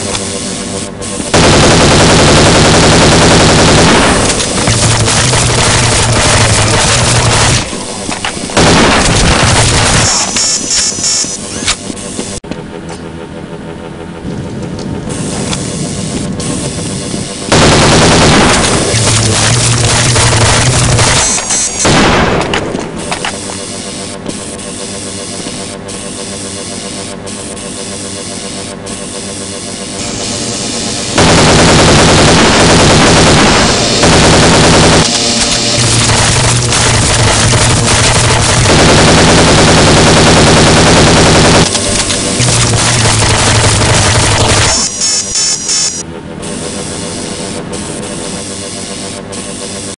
no, no, no.